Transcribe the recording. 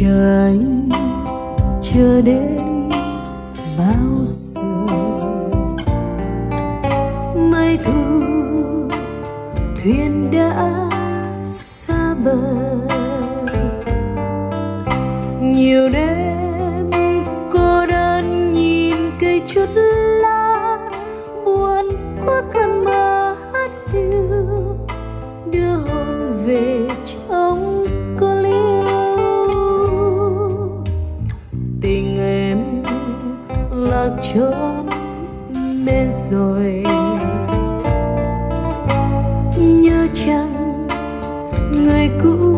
chờ anh chờ đến bao giờ. Mai thu, thuyền đã xa bờ. Nhiều đêm, cô đơn nhìn cây chút lá buồn quá lạc trốn bên rồi. Như chẳng người cũ